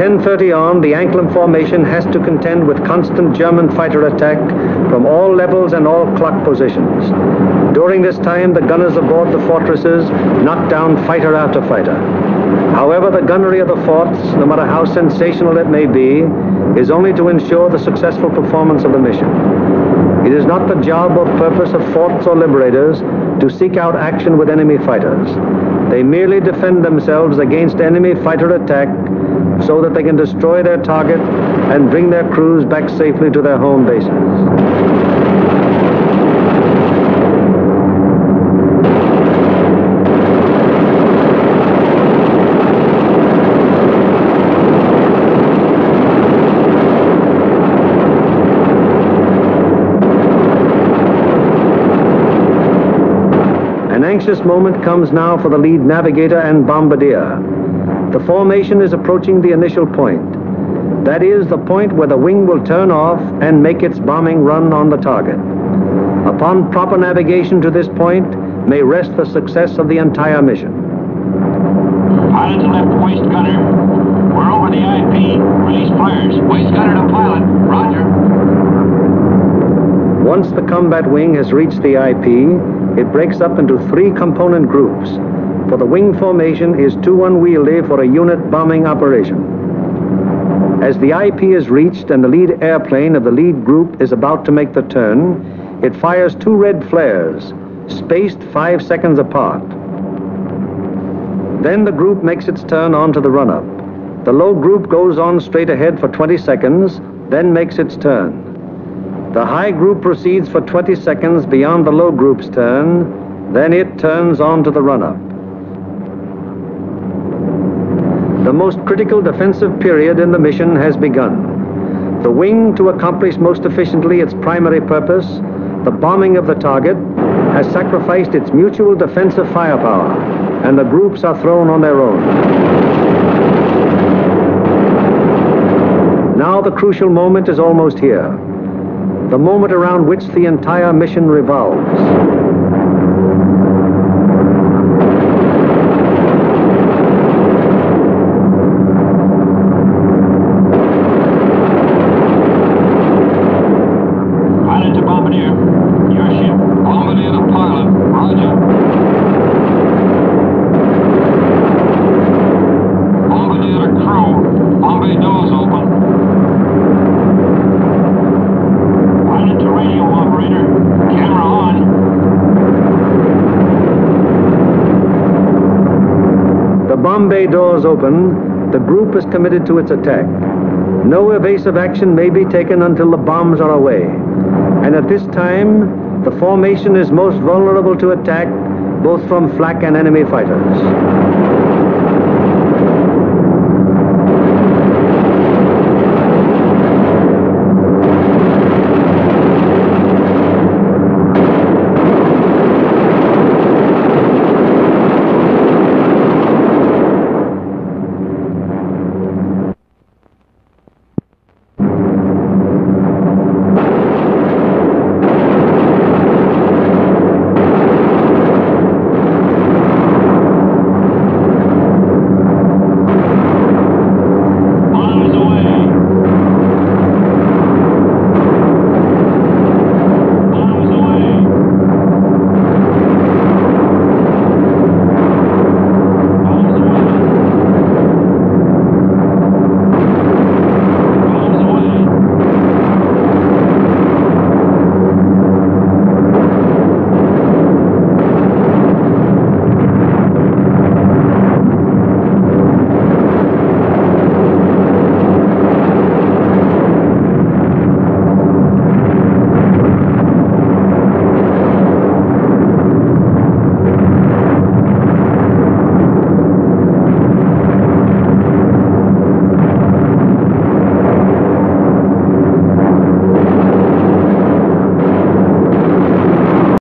10.30 on, the Anklam formation has to contend with constant German fighter attack from all levels and all clock positions. During this time, the gunners aboard the fortresses knock down fighter after fighter. However, the gunnery of the forts, no matter how sensational it may be, is only to ensure the successful performance of the mission. It is not the job or purpose of forts or liberators to seek out action with enemy fighters. They merely defend themselves against enemy fighter attack so that they can destroy their target and bring their crews back safely to their home bases. An anxious moment comes now for the lead navigator and bombardier. The formation is approaching the initial point. That is the point where the wing will turn off and make its bombing run on the target. Upon proper navigation to this point may rest the success of the entire mission. Pilot to left waist gunner. We're over the IP. Release flares. Waist gunner to pilot. Roger. Once the combat wing has reached the IP, it breaks up into three component groups, for the wing formation is too unwieldy for a unit bombing operation. As the IP is reached and the lead airplane of the lead group is about to make the turn, it fires two red flares, spaced five seconds apart. Then the group makes its turn onto the run-up. The low group goes on straight ahead for 20 seconds, then makes its turn. The high group proceeds for 20 seconds beyond the low group's turn, then it turns on to the run-up. The most critical defensive period in the mission has begun. The wing, to accomplish most efficiently its primary purpose, the bombing of the target, has sacrificed its mutual defensive firepower, and the groups are thrown on their own. Now the crucial moment is almost here the moment around which the entire mission revolves. The doors open, the group is committed to its attack. No evasive action may be taken until the bombs are away. And at this time, the formation is most vulnerable to attack, both from flak and enemy fighters.